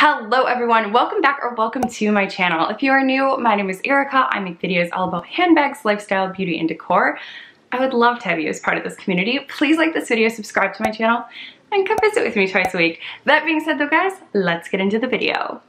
Hello everyone, welcome back or welcome to my channel. If you are new, my name is Erica. I make videos all about handbags, lifestyle, beauty, and decor. I would love to have you as part of this community. Please like this video, subscribe to my channel, and come visit with me twice a week. That being said though guys, let's get into the video.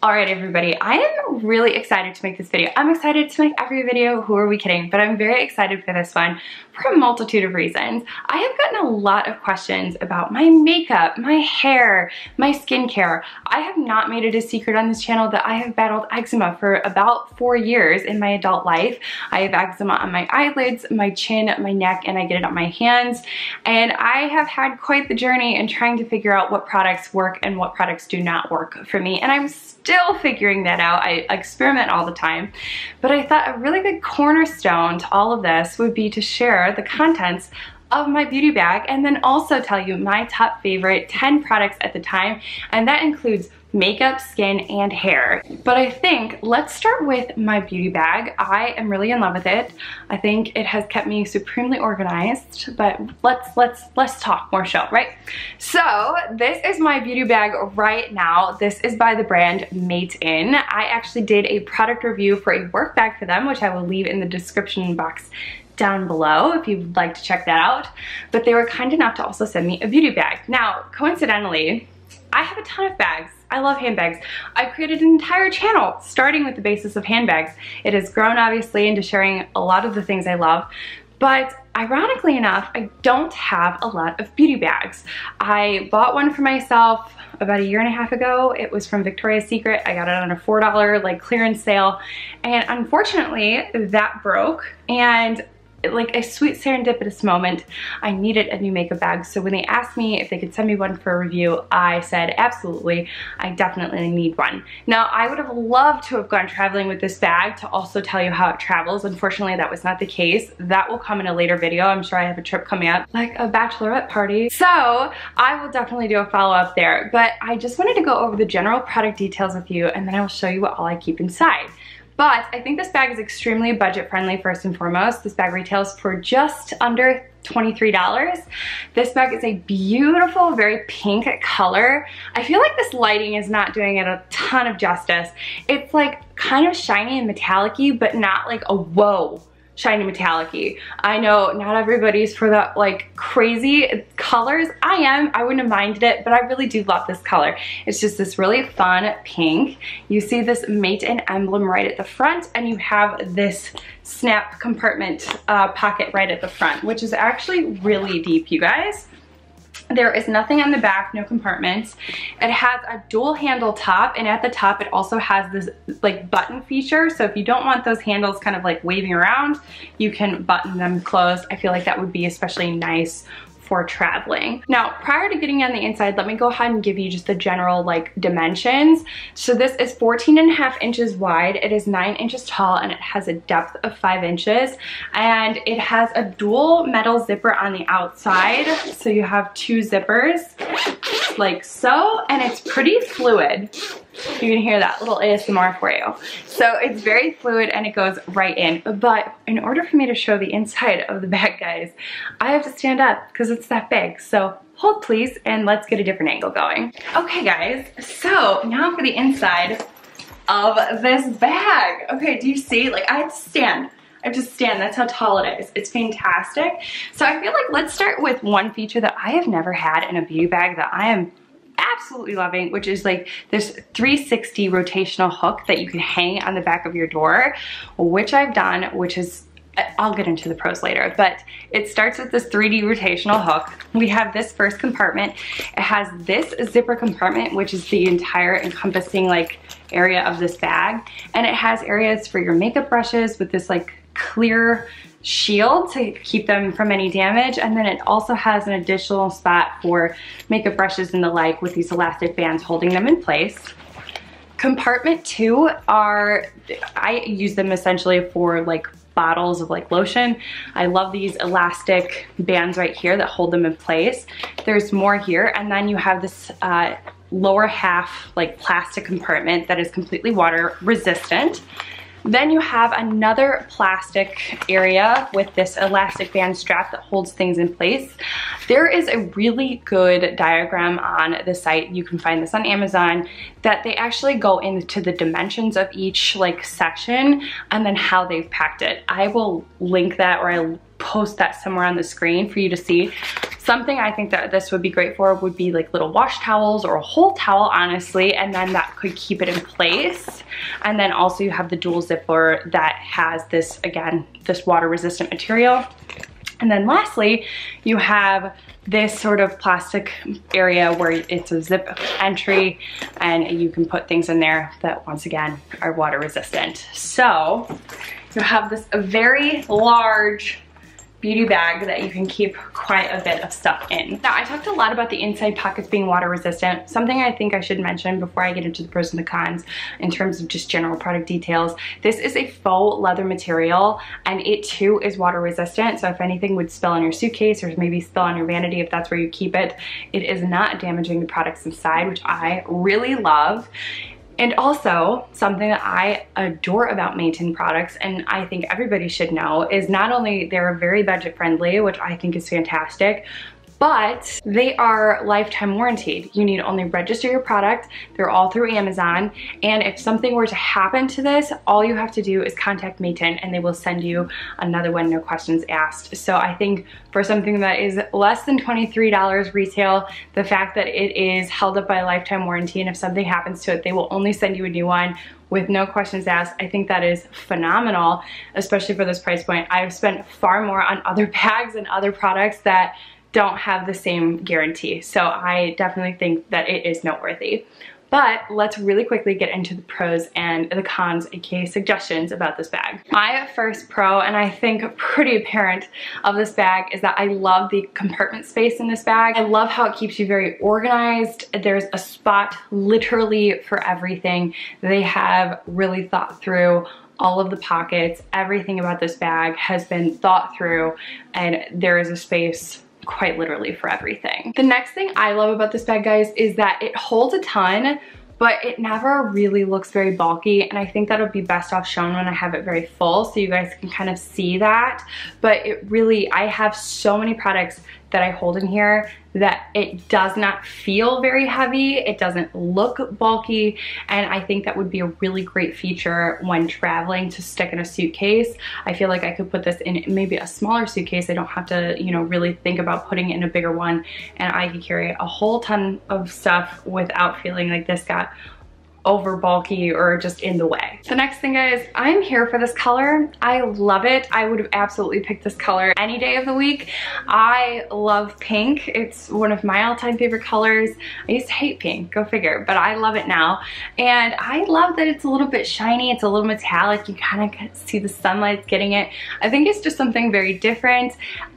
Alright everybody, I am really excited to make this video. I'm excited to make every video, who are we kidding, but I'm very excited for this one for a multitude of reasons. I have gotten a lot of questions about my makeup, my hair, my skincare. I have not made it a secret on this channel that I have battled eczema for about four years in my adult life. I have eczema on my eyelids, my chin, my neck, and I get it on my hands. And I have had quite the journey in trying to figure out what products work and what products do not work for me. And I'm still figuring that out. I experiment all the time. But I thought a really good cornerstone to all of this would be to share the contents of my beauty bag and then also tell you my top favorite 10 products at the time and that includes makeup, skin, and hair. But I think let's start with my beauty bag. I am really in love with it. I think it has kept me supremely organized, but let's let's let's talk more show, right? So this is my beauty bag right now. This is by the brand Matein. I actually did a product review for a work bag for them, which I will leave in the description box down below if you'd like to check that out. But they were kind enough to also send me a beauty bag. Now, coincidentally, I have a ton of bags. I love handbags. I created an entire channel starting with the basis of handbags. It has grown obviously into sharing a lot of the things I love, but ironically enough, I don't have a lot of beauty bags. I bought one for myself about a year and a half ago. It was from Victoria's Secret. I got it on a $4 like clearance sale. And unfortunately that broke and like a sweet serendipitous moment, I needed a new makeup bag. So when they asked me if they could send me one for a review, I said, absolutely, I definitely need one. Now, I would have loved to have gone traveling with this bag to also tell you how it travels. Unfortunately, that was not the case. That will come in a later video. I'm sure I have a trip coming up, like a bachelorette party. So I will definitely do a follow up there, but I just wanted to go over the general product details with you and then I will show you what all I keep inside. But I think this bag is extremely budget friendly first and foremost. This bag retails for just under $23. This bag is a beautiful, very pink color. I feel like this lighting is not doing it a ton of justice. It's like kind of shiny and metallic but not like a whoa shiny metallic -y. I know not everybody's for that like crazy colors. I am, I wouldn't have minded it, but I really do love this color. It's just this really fun pink. You see this Matein emblem right at the front and you have this snap compartment uh, pocket right at the front, which is actually really deep, you guys. There is nothing on the back, no compartments. It has a dual handle top and at the top it also has this like button feature. So if you don't want those handles kind of like waving around, you can button them closed. I feel like that would be especially nice for traveling. Now, prior to getting on the inside, let me go ahead and give you just the general like dimensions. So this is 14 and a half inches wide. It is nine inches tall and it has a depth of five inches. And it has a dual metal zipper on the outside. So you have two zippers like so, and it's pretty fluid. You can hear that little ASMR for you. So it's very fluid and it goes right in. But in order for me to show the inside of the bag, guys, I have to stand up because it's that big. So hold please and let's get a different angle going. Okay guys, so now for the inside of this bag. Okay, do you see? Like I have to stand. I have to stand, that's how tall it is. It's fantastic. So I feel like let's start with one feature that I have never had in a beauty bag that I am absolutely loving, which is like this 360 rotational hook that you can hang on the back of your door, which I've done, which is I'll get into the pros later, but it starts with this 3D rotational hook. We have this first compartment. It has this zipper compartment, which is the entire encompassing like area of this bag. And it has areas for your makeup brushes with this like clear shield to keep them from any damage. And then it also has an additional spot for makeup brushes and the like with these elastic bands holding them in place. Compartment two are, I use them essentially for like bottles of like lotion. I love these elastic bands right here that hold them in place. There's more here and then you have this uh, lower half like plastic compartment that is completely water resistant. Then you have another plastic area with this elastic band strap that holds things in place. There is a really good diagram on the site, you can find this on Amazon, that they actually go into the dimensions of each like section and then how they've packed it. I will link that or I'll post that somewhere on the screen for you to see. Something I think that this would be great for would be like little wash towels or a whole towel, honestly, and then that could keep it in place. And then also you have the dual zipper that has this, again, this water resistant material. And then lastly, you have this sort of plastic area where it's a zip entry and you can put things in there that once again are water resistant. So you have this very large beauty bag that you can keep quite a bit of stuff in. Now, I talked a lot about the inside pockets being water resistant. Something I think I should mention before I get into the pros and the cons in terms of just general product details. This is a faux leather material and it too is water resistant. So if anything would spill on your suitcase or maybe spill on your vanity if that's where you keep it, it is not damaging the products inside, which I really love. And also, something that I adore about Matein products, and I think everybody should know, is not only they're very budget friendly, which I think is fantastic, but they are lifetime warranted. You need only register your product. They're all through Amazon. And if something were to happen to this, all you have to do is contact Matein and they will send you another one, no questions asked. So I think for something that is less than $23 retail, the fact that it is held up by a lifetime warranty and if something happens to it, they will only send you a new one with no questions asked. I think that is phenomenal, especially for this price point. I've spent far more on other bags and other products that don't have the same guarantee. So I definitely think that it is noteworthy. But let's really quickly get into the pros and the cons, aka suggestions about this bag. My first pro, and I think pretty apparent of this bag, is that I love the compartment space in this bag. I love how it keeps you very organized. There's a spot literally for everything. They have really thought through all of the pockets, everything about this bag has been thought through and there is a space quite literally for everything. The next thing I love about this bag, guys, is that it holds a ton, but it never really looks very bulky and I think that'll be best off shown when I have it very full so you guys can kind of see that. But it really, I have so many products that I hold in here that it does not feel very heavy, it doesn't look bulky, and I think that would be a really great feature when traveling to stick in a suitcase. I feel like I could put this in maybe a smaller suitcase. I don't have to, you know, really think about putting it in a bigger one, and I could carry a whole ton of stuff without feeling like this got over bulky or just in the way. The next thing is I'm here for this color. I love it. I would have absolutely picked this color any day of the week. I love pink. It's one of my all-time favorite colors. I used to hate pink, go figure, but I love it now. And I love that it's a little bit shiny. It's a little metallic. You kind of see the sunlight getting it. I think it's just something very different.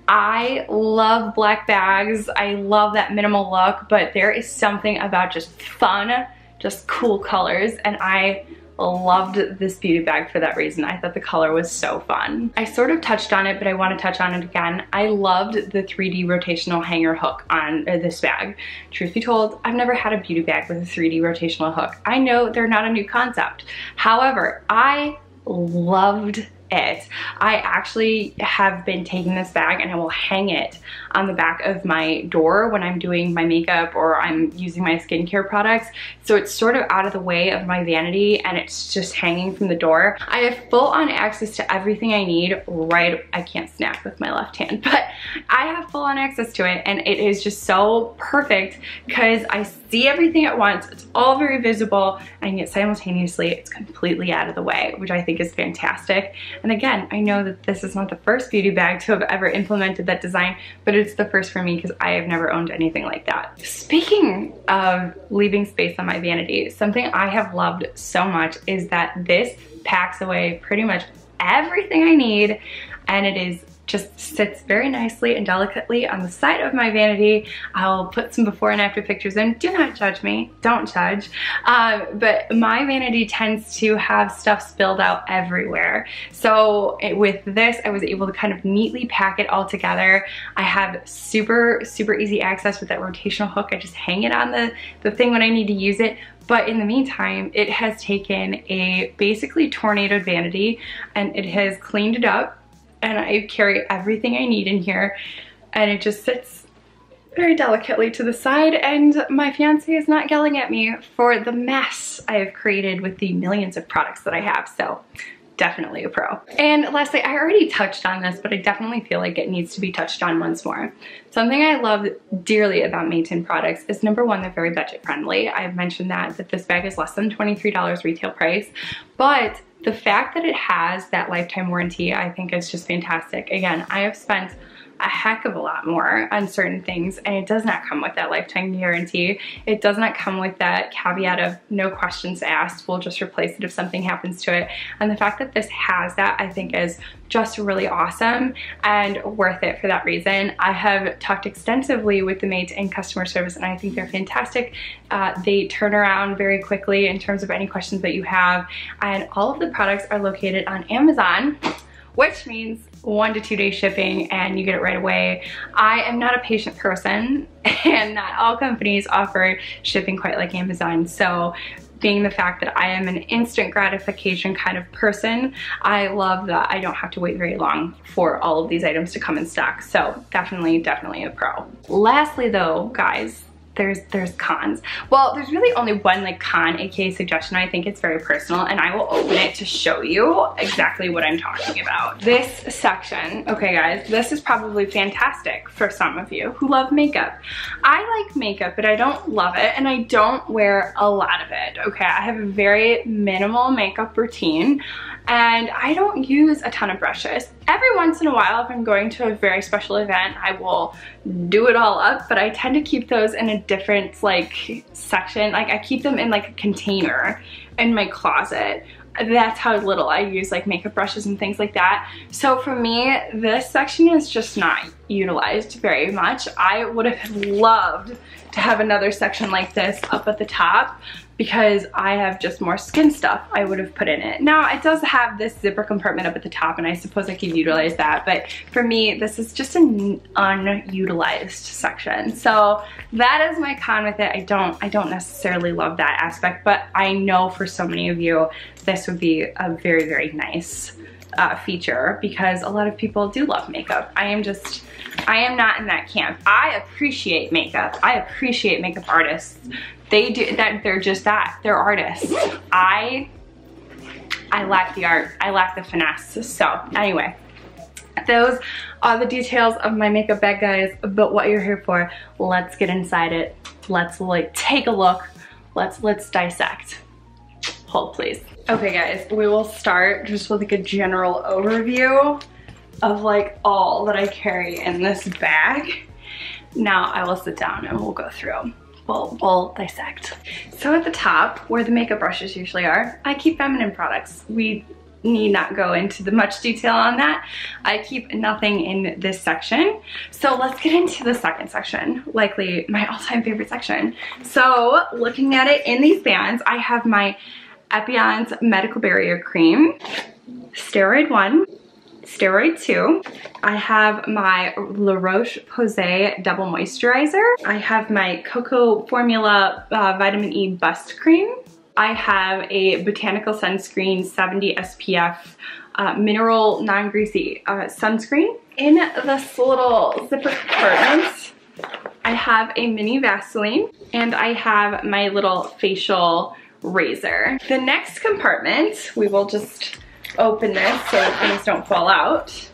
I love black bags. I love that minimal look, but there is something about just fun just cool colors and I loved this beauty bag for that reason. I thought the color was so fun. I sort of touched on it, but I want to touch on it again. I loved the 3D rotational hanger hook on this bag. Truth be told, I've never had a beauty bag with a 3D rotational hook. I know they're not a new concept. However, I loved it. I actually have been taking this bag and I will hang it on the back of my door when I'm doing my makeup or I'm using my skincare products. So it's sort of out of the way of my vanity and it's just hanging from the door. I have full on access to everything I need right, I can't snap with my left hand, but I have full on access to it and it is just so perfect because I see everything at once. It's all very visible and yet simultaneously it's completely out of the way, which I think is fantastic. And again, I know that this is not the first beauty bag to have ever implemented that design, but it's the first for me because I have never owned anything like that. Speaking of leaving space on my vanity, something I have loved so much is that this packs away pretty much everything I need and it is just sits very nicely and delicately on the side of my vanity. I'll put some before and after pictures in. Do not judge me, don't judge. Um, but my vanity tends to have stuff spilled out everywhere. So it, with this, I was able to kind of neatly pack it all together. I have super, super easy access with that rotational hook. I just hang it on the, the thing when I need to use it But in the meantime, it has taken a basically tornadoed vanity and it has cleaned it up and I carry everything I need in here and it just sits very delicately to the side and my fiance is not yelling at me for the mess I have created with the millions of products that I have. So definitely a pro. And lastly, I already touched on this, but I definitely feel like it needs to be touched on once more. Something I love dearly about Matein products is number one, they're very budget friendly. I've mentioned that, that this bag is less than $23 retail price, but the fact that it has that lifetime warranty, I think is just fantastic. Again, I have spent a heck of a lot more on certain things and it does not come with that lifetime guarantee. It does not come with that caveat of no questions asked, we'll just replace it if something happens to it. And the fact that this has that I think is just really awesome and worth it for that reason. I have talked extensively with the Matein customer service and I think they're fantastic. Uh, they turn around very quickly in terms of any questions that you have and all of the products are located on Amazon which means one to two day shipping and you get it right away. I am not a patient person and not all companies offer shipping quite like Amazon. So being the fact that I am an instant gratification kind of person, I love that I don't have to wait very long for all of these items to come in stock. So definitely, definitely a pro. Lastly though, guys, there's there's cons. Well, there's really only one like con, aka suggestion. I think it's very personal and I will open it to show you exactly what I'm talking about. This section, okay guys, this is probably fantastic for some of you who love makeup. I like makeup, but I don't love it and I don't wear a lot of it, okay? I have a very minimal makeup routine and I don't use a ton of brushes. Every once in a while, if I'm going to a very special event, I will do it all up, but I tend to keep those in a different like section. Like I keep them in like a container in my closet. That's how little I use like makeup brushes and things like that. So for me, this section is just not utilized very much. I would have loved to have another section like this up at the top because I have just more skin stuff I would have put in it. Now it does have this zipper compartment up at the top and I suppose I could utilize that but for me this is just an unutilized section. So that is my con with it. I don't, I don't necessarily love that aspect but I know for so many of you this would be a very very nice uh, feature because a lot of people do love makeup. I am just, I am not in that camp. I appreciate makeup. I appreciate makeup artists. They do that, they're just that, they're artists. I, I lack the art, I lack the finesse. So anyway, those are the details of my makeup bag guys, but what you're here for, let's get inside it. Let's like take a look. Let's, let's dissect. Hold please. Okay guys, we will start just with like a general overview of like all that I carry in this bag. Now I will sit down and we'll go through. We'll, we'll dissect. So at the top, where the makeup brushes usually are, I keep feminine products. We need not go into the much detail on that. I keep nothing in this section. So let's get into the second section, likely my all-time favorite section. So looking at it in these bands, I have my Epionce Medical Barrier Cream, Steroid 1, Steroid 2. I have my La Roche-Posay Double Moisturizer. I have my Cocoa Formula uh, Vitamin E Bust Cream. I have a Botanical Sunscreen 70 SPF uh, Mineral Non-Greasy uh, Sunscreen. In this little zipper compartment, I have a mini Vaseline and I have my little facial razor. The next compartment, we will just open this so things don't fall out.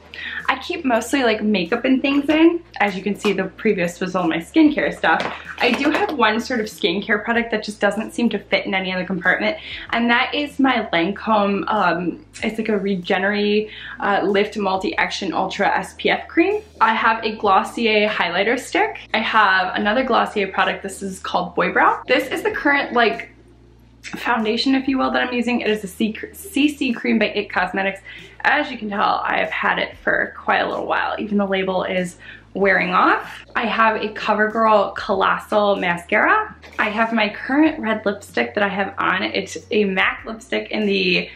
I keep mostly like makeup and things in. As you can see, the previous was all my skincare stuff. I do have one sort of skincare product that just doesn't seem to fit in any other compartment, and that is my Lancome, um, it's like a Regenerate uh, Lift Multi-Action Ultra SPF Cream. I have a Glossier highlighter stick. I have another Glossier product, this is called Boy Brow. This is the current like foundation, if you will, that I'm using. It is a CC Cream by IT Cosmetics. As you can tell, I have had it for quite a little while. Even the label is wearing off. I have a CoverGirl Colossal Mascara. I have my current red lipstick that I have on. It's a MAC lipstick in the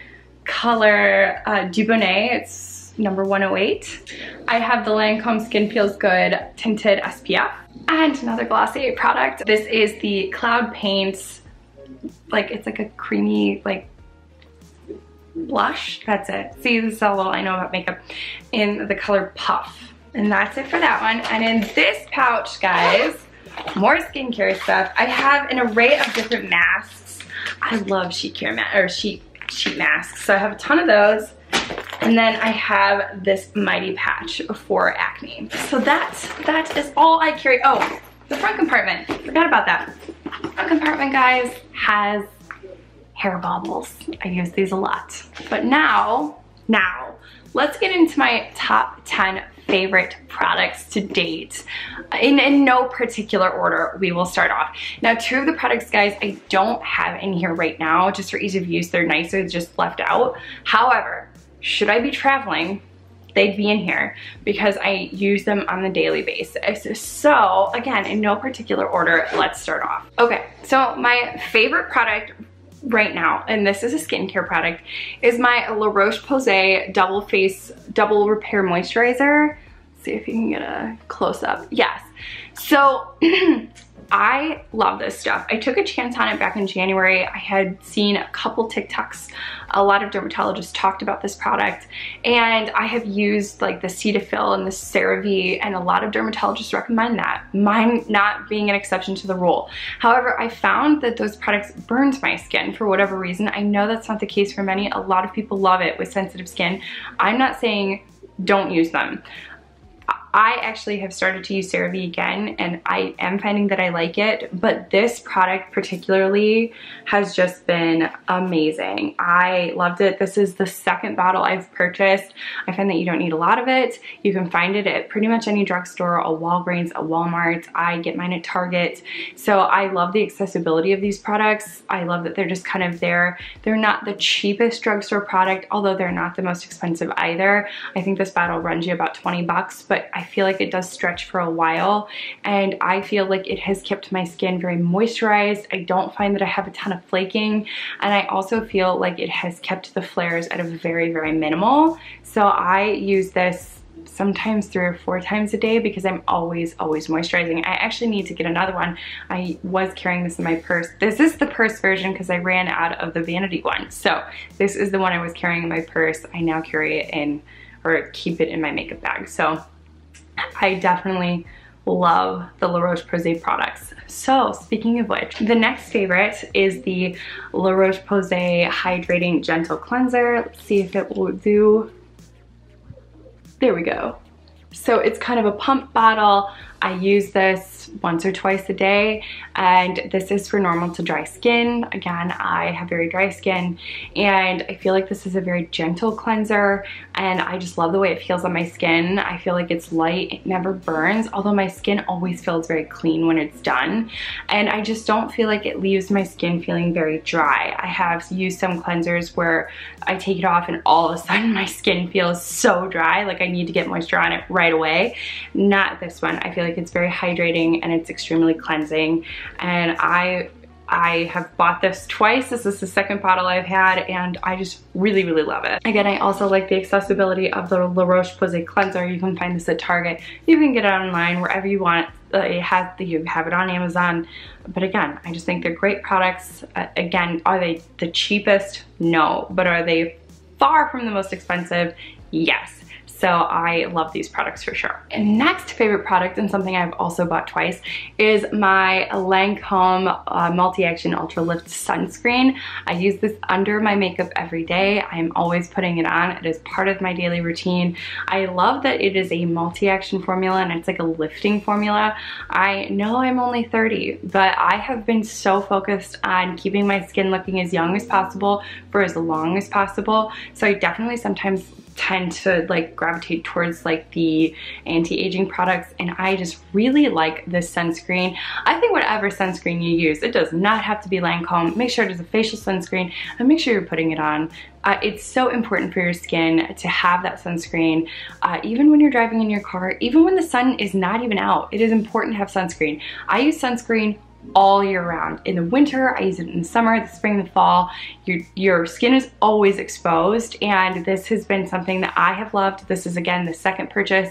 color uh, Dubonnet. It's number 108. I have the Lancome Skin Feels Good Tinted SPF. And another Glossier product. This is the Cloud Paints like, it's like a creamy, like blush. That's it. See, this is all I know about makeup in the color Puff. And that's it for that one. And in this pouch, guys, more skincare stuff. I have an array of different masks. I love sheet care ma or sheet sheet masks. So I have a ton of those. And then I have this Mighty Patch for acne. So that, that is all I carry. Oh, the front compartment. Forgot about that. Front compartment, guys, has hair baubles. I use these a lot. But now, now, let's get into my top 10 favorite products to date. In, in no particular order, we will start off. Now, two of the products, guys, I don't have in here right now, just for ease of use. They're nicer, just left out. However, should I be traveling, they'd be in here because I use them on the daily basis. So again, in no particular order, let's start off. Okay, so my favorite product right now, and this is a skincare product, is my La Roche-Posay Double Face Double Repair Moisturizer. Let's see if you can get a close up. Yes. So I love this stuff. I took a chance on it back in January. I had seen a couple TikToks. A lot of dermatologists talked about this product and I have used like the Cetaphil and the CeraVe and a lot of dermatologists recommend that. Mine not being an exception to the rule. However, I found that those products burned my skin for whatever reason. I know that's not the case for many. A lot of people love it with sensitive skin. I'm not saying don't use them. I actually have started to use CeraVe again and I am finding that I like it, but this product particularly has just been amazing. I loved it. This is the second bottle I've purchased. I find that you don't need a lot of it. You can find it at pretty much any drugstore, a Walgreens, a Walmart. I get mine at Target. So I love the accessibility of these products. I love that they're just kind of there. They're not the cheapest drugstore product, although they're not the most expensive either. I think this bottle runs you about 20 bucks, but I feel like it does stretch for a while and I feel like it has kept my skin very moisturized. I don't find that I have a ton of flaking and I also feel like it has kept the flares at a very, very minimal. So I use this sometimes three or four times a day because I'm always, always moisturizing. I actually need to get another one. I was carrying this in my purse. This is the purse version because I ran out of the vanity one. So this is the one I was carrying in my purse. I now carry it in or keep it in my makeup bag. So I definitely love the La Roche-Posay products. So speaking of which, the next favorite is the La Roche-Posay Hydrating Gentle Cleanser. Let's see if it will do. There we go. So it's kind of a pump bottle. I use this once or twice a day and this is for normal to dry skin. Again, I have very dry skin and I feel like this is a very gentle cleanser and I just love the way it feels on my skin. I feel like it's light, it never burns, although my skin always feels very clean when it's done. And I just don't feel like it leaves my skin feeling very dry. I have used some cleansers where I take it off and all of a sudden my skin feels so dry, like I need to get moisture on it right away. Not this one. I feel like it's very hydrating and it's extremely cleansing. And I I have bought this twice. This is the second bottle I've had and I just really, really love it. Again, I also like the accessibility of the La Roche-Posay cleanser. You can find this at Target. You can get it online wherever you want. Uh, it has the, you have it on Amazon. But again, I just think they're great products. Uh, again, are they the cheapest? No. But are they far from the most expensive? Yes. So I love these products for sure. And next favorite product and something I've also bought twice is my Lancome uh, Multi-Action Ultra Lift Sunscreen. I use this under my makeup every day. I'm always putting it on. It is part of my daily routine. I love that it is a multi-action formula and it's like a lifting formula. I know I'm only 30, but I have been so focused on keeping my skin looking as young as possible for as long as possible. So I definitely sometimes tend to like gravitate towards like the anti-aging products and I just really like this sunscreen. I think whatever sunscreen you use, it does not have to be Lancome. Make sure it is a facial sunscreen and make sure you're putting it on. Uh, it's so important for your skin to have that sunscreen, uh, even when you're driving in your car, even when the sun is not even out, it is important to have sunscreen. I use sunscreen all year round. In the winter, I use it in the summer, the spring, the fall. Your, your skin is always exposed and this has been something that I have loved. This is again the second purchase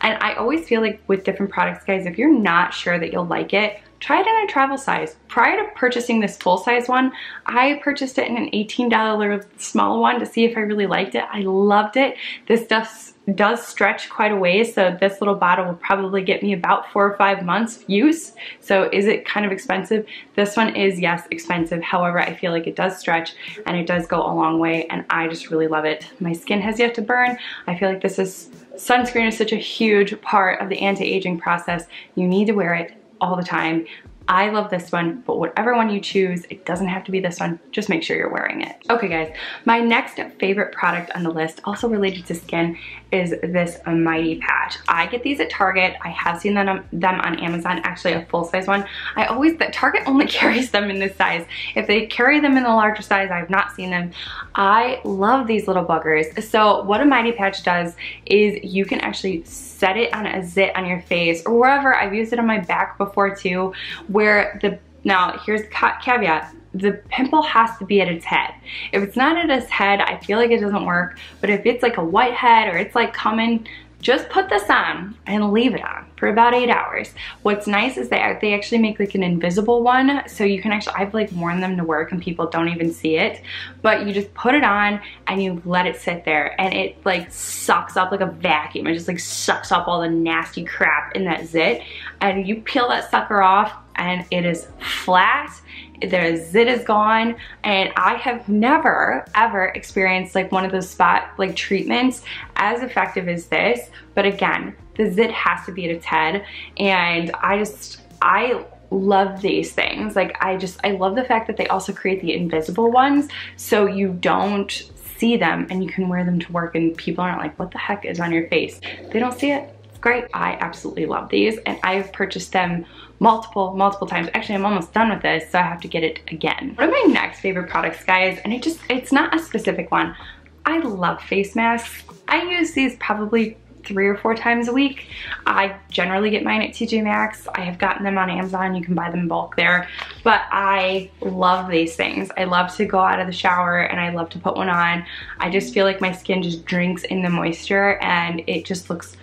and I always feel like with different products guys, if you're not sure that you'll like it, try it in a travel size. Prior to purchasing this full size one, I purchased it in an $18 small one to see if I really liked it. I loved it. This stuff does stretch quite a ways, so this little bottle will probably get me about four or five months use. So is it kind of expensive? This one is, yes, expensive. However, I feel like it does stretch and it does go a long way and I just really love it. My skin has yet to burn. I feel like this is, sunscreen is such a huge part of the anti-aging process. You need to wear it all the time. I love this one, but whatever one you choose, it doesn't have to be this one. Just make sure you're wearing it. Okay guys, my next favorite product on the list, also related to skin, is this Mighty Patch. I get these at Target. I have seen them, them on Amazon, actually a full size one. I always, that Target only carries them in this size. If they carry them in the larger size, I have not seen them. I love these little buggers. So what a Mighty Patch does is you can actually set it on a zit on your face or wherever. I've used it on my back before too, where the, now here's the caveat, the pimple has to be at its head. If it's not at its head, I feel like it doesn't work. But if it's like a white head or it's like coming just put this on and leave it on for about eight hours. What's nice is that they actually make like an invisible one. So you can actually, I've like worn them to work and people don't even see it. But you just put it on and you let it sit there and it like sucks up like a vacuum. It just like sucks up all the nasty crap in that zit. And you peel that sucker off and it is flat the zit is gone. And I have never ever experienced like one of those spot like treatments as effective as this. But again the zit has to be at its head and I just I love these things. Like I just I love the fact that they also create the invisible ones. So you don't see them and you can wear them to work and people aren't like what the heck is on your face? They don't see it great I absolutely love these and I've purchased them multiple, multiple times. Actually, I'm almost done with this, so I have to get it again. One of my next favorite products, guys, and it just, it's not a specific one. I love face masks. I use these probably three or four times a week. I generally get mine at TJ Maxx. I have gotten them on Amazon. You can buy them in bulk there. But I love these things. I love to go out of the shower and I love to put one on. I just feel like my skin just drinks in the moisture and it just looks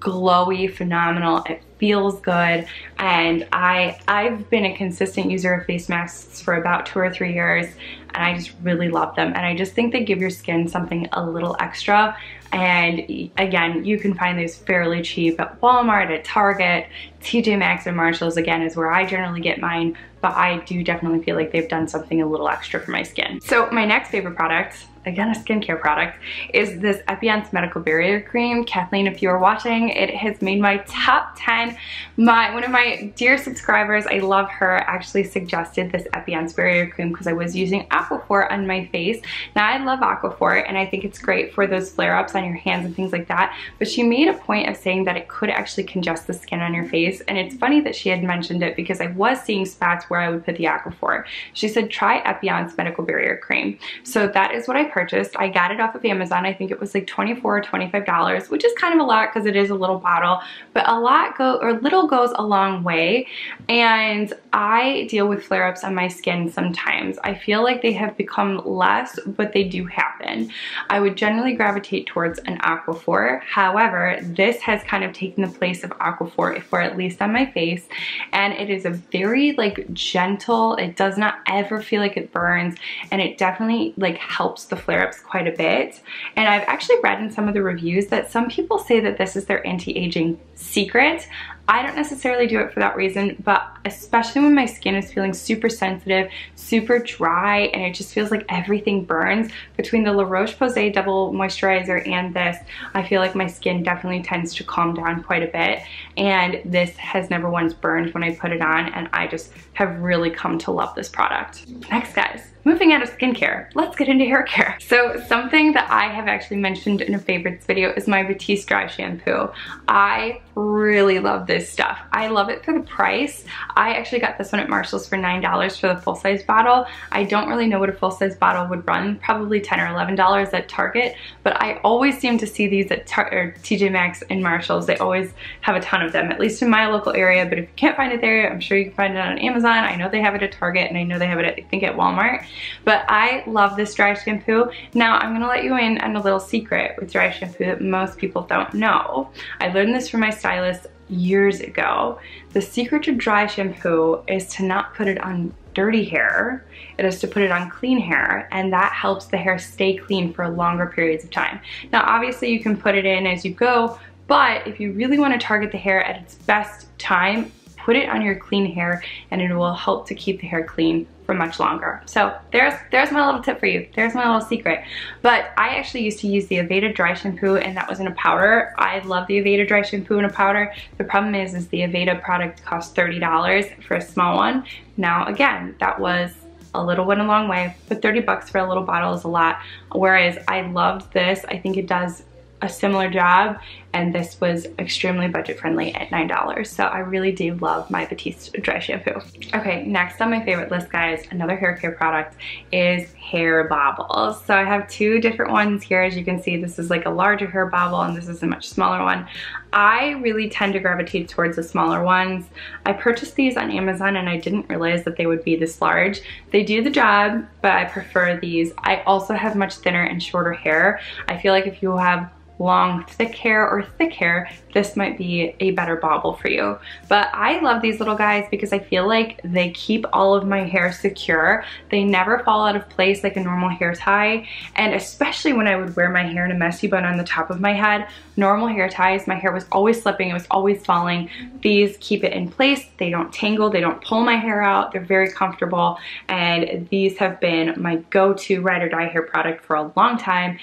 glowy, phenomenal. It feels good. And I, I've been a consistent user of face masks for about two or three years and I just really love them. And I just think they give your skin something a little extra. And again, you can find these fairly cheap at Walmart, at Target, TJ Maxx and Marshalls again is where I generally get mine, but I do definitely feel like they've done something a little extra for my skin. So my next favorite product again a skincare product, is this Epionce Medical Barrier Cream. Kathleen, if you are watching, it has made my top 10. My One of my dear subscribers, I love her, actually suggested this Epionce Barrier Cream because I was using Aquaphor on my face. Now I love Aquaphor and I think it's great for those flare-ups on your hands and things like that, but she made a point of saying that it could actually congest the skin on your face and it's funny that she had mentioned it because I was seeing spots where I would put the Aquaphor. She said try Epionce Medical Barrier Cream. So that is what I purchased. I got it off of Amazon. I think it was like 24 or $25, which is kind of a lot because it is a little bottle, but a lot go or little goes a long way. And I deal with flare-ups on my skin sometimes. I feel like they have become less, but they do happen. I would generally gravitate towards an Aquaphor. However, this has kind of taken the place of Aquaphor for at least on my face. And it is a very like gentle, it does not ever feel like it burns. And it definitely like helps the flare-ups quite a bit. And I've actually read in some of the reviews that some people say that this is their anti-aging secret. I don't necessarily do it for that reason, but especially when my skin is feeling super sensitive, super dry, and it just feels like everything burns, between the La Roche-Posay Double Moisturizer and this, I feel like my skin definitely tends to calm down quite a bit. And this has never once burned when I put it on, and I just have really come to love this product. Next, guys, moving out of skincare, let's get into hair care. So something that I have actually mentioned in a favorites video is my Batiste Dry Shampoo. I really love this stuff. I love it for the price. I actually got this one at Marshall's for $9 for the full-size bottle. I don't really know what a full-size bottle would run, probably 10 or $11 at Target, but I always seem to see these at TJ Maxx and Marshalls. They always have a ton of them, at least in my local area, but if you can't find it there, I'm sure you can find it on Amazon. I know they have it at Target and I know they have it, at, I think, at Walmart, but I love this dry shampoo. Now, I'm gonna let you in on a little secret with dry shampoo that most people don't know. I learned this from my stylist years ago. The secret to dry shampoo is to not put it on dirty hair. It is to put it on clean hair and that helps the hair stay clean for longer periods of time. Now obviously you can put it in as you go, but if you really want to target the hair at its best time, put it on your clean hair and it will help to keep the hair clean for much longer. So there's there's my little tip for you. There's my little secret. But I actually used to use the Aveda dry shampoo and that was in a powder. I love the Aveda dry shampoo in a powder. The problem is, is the Aveda product costs $30 for a small one. Now again, that was a little went a long way, but 30 bucks for a little bottle is a lot. Whereas I loved this. I think it does a similar job and this was extremely budget friendly at $9. So I really do love my Batiste dry shampoo. Okay, next on my favorite list guys, another hair care product is hair bobbles. So I have two different ones here. As you can see, this is like a larger hair bobble and this is a much smaller one. I really tend to gravitate towards the smaller ones. I purchased these on Amazon and I didn't realize that they would be this large. They do the job, but I prefer these. I also have much thinner and shorter hair. I feel like if you have long thick hair or thick hair, this might be a better bobble for you. But I love these little guys because I feel like they keep all of my hair secure. They never fall out of place like a normal hair tie. And especially when I would wear my hair in a messy bun on the top of my head, normal hair ties, my hair was always slipping, it was always falling. These keep it in place, they don't tangle, they don't pull my hair out, they're very comfortable. And these have been my go-to ride or die hair product for a long time.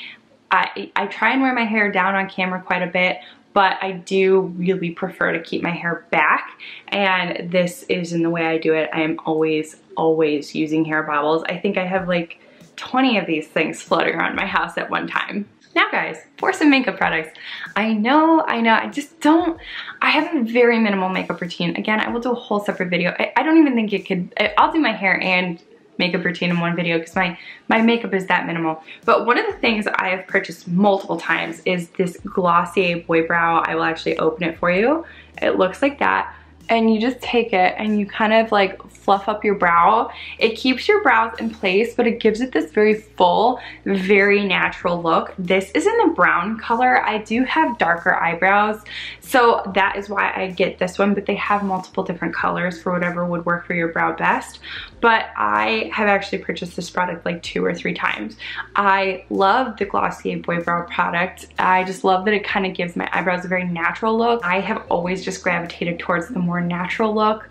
I, I try and wear my hair down on camera quite a bit, but I do really prefer to keep my hair back and this is in the way I do it. I am always, always using hair bobbles. I think I have like 20 of these things floating around my house at one time. Now guys, for some makeup products. I know, I know, I just don't, I have a very minimal makeup routine. Again, I will do a whole separate video. I, I don't even think it could, I, I'll do my hair and makeup routine in one video because my, my makeup is that minimal. But one of the things I have purchased multiple times is this Glossier Boy Brow. I will actually open it for you. It looks like that and you just take it and you kind of like fluff up your brow. It keeps your brows in place, but it gives it this very full, very natural look. This is in the brown color. I do have darker eyebrows, so that is why I get this one, but they have multiple different colors for whatever would work for your brow best. But I have actually purchased this product like two or three times. I love the Glossier Boy Brow product. I just love that it kind of gives my eyebrows a very natural look. I have always just gravitated towards the more natural look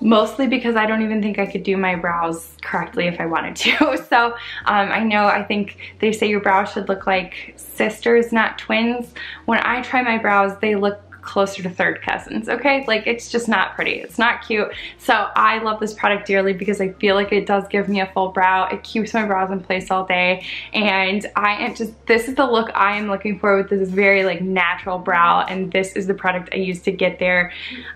mostly because I don't even think I could do my brows correctly if I wanted to. So um, I know I think they say your brows should look like sisters, not twins. When I try my brows, they look closer to third cousins, okay? Like it's just not pretty, it's not cute. So I love this product dearly because I feel like it does give me a full brow. It keeps my brows in place all day and I am just, this is the look I am looking for with this very like natural brow and this is the product I use to get there.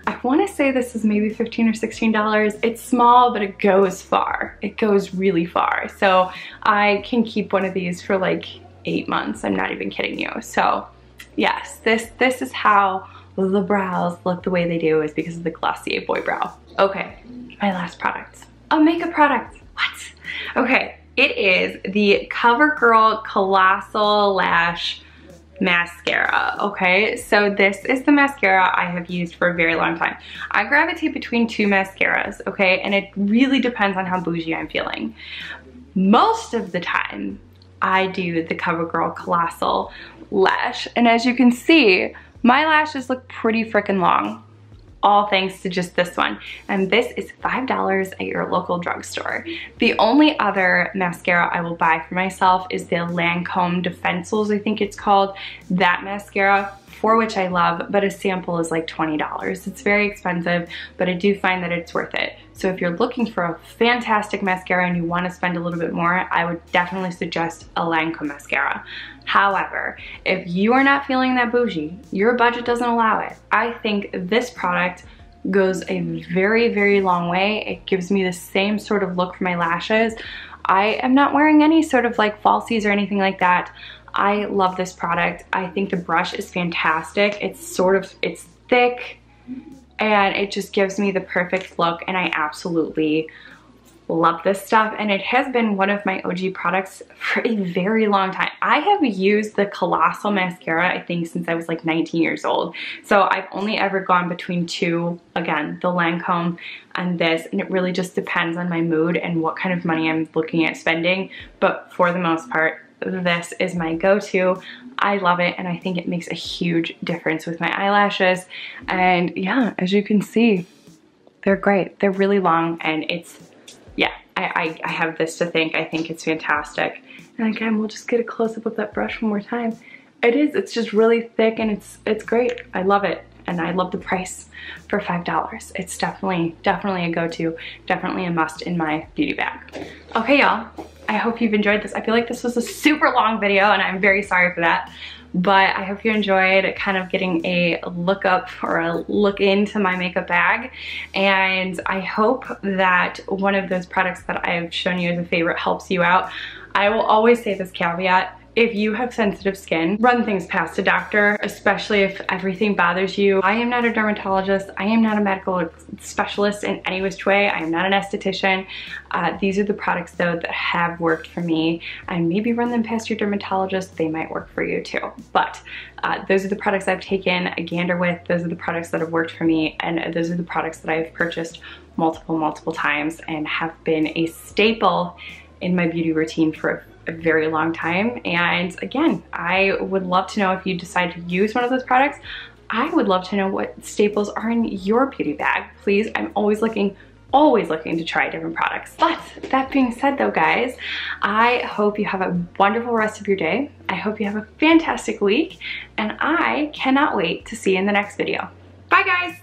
I wanna say this is maybe 15 or $16. It's small, but it goes far. It goes really far. So I can keep one of these for like eight months. I'm not even kidding you. So yes, this, this is how the brows look the way they do is because of the Glossier Boy Brow. Okay, my last product. A makeup product. What? Okay, it is the CoverGirl Colossal Lash mascara okay so this is the mascara I have used for a very long time I gravitate between two mascaras okay and it really depends on how bougie I'm feeling most of the time I do the CoverGirl Colossal Lash and as you can see my lashes look pretty freaking long all thanks to just this one. And this is $5 at your local drugstore. The only other mascara I will buy for myself is the Lancome Definicils, I think it's called. That mascara for which I love, but a sample is like $20. It's very expensive, but I do find that it's worth it. So if you're looking for a fantastic mascara and you want to spend a little bit more, I would definitely suggest a Lancome mascara. However, if you are not feeling that bougie, your budget doesn't allow it, I think this product goes a very, very long way. It gives me the same sort of look for my lashes. I am not wearing any sort of like falsies or anything like that. I love this product. I think the brush is fantastic. It's sort of, it's thick and it just gives me the perfect look and I absolutely love this stuff and it has been one of my OG products for a very long time. I have used the Colossal Mascara I think since I was like 19 years old. So I've only ever gone between two, again, the Lancome and this and it really just depends on my mood and what kind of money I'm looking at spending. But for the most part, this is my go-to. I love it and I think it makes a huge difference with my eyelashes. And yeah, as you can see, they're great. They're really long and it's yeah, I, I, I have this to thank. I think it's fantastic. And again, we'll just get a close-up of that brush one more time. It is, it's just really thick and it's, it's great. I love it. And I love the price for $5. It's definitely, definitely a go-to, definitely a must in my beauty bag. Okay, y'all, I hope you've enjoyed this. I feel like this was a super long video and I'm very sorry for that but I hope you enjoyed kind of getting a look up or a look into my makeup bag. And I hope that one of those products that I've shown you as a favorite helps you out. I will always say this caveat, if you have sensitive skin, run things past a doctor, especially if everything bothers you. I am not a dermatologist. I am not a medical specialist in any which way. I am not an esthetician. Uh, these are the products though that have worked for me and maybe run them past your dermatologist. They might work for you too. But uh, those are the products I've taken a gander with. Those are the products that have worked for me and those are the products that I've purchased multiple, multiple times and have been a staple in my beauty routine for a very long time. And again, I would love to know if you decide to use one of those products. I would love to know what staples are in your beauty bag. Please, I'm always looking always looking to try different products. But that being said though guys, I hope you have a wonderful rest of your day. I hope you have a fantastic week and I cannot wait to see you in the next video. Bye guys!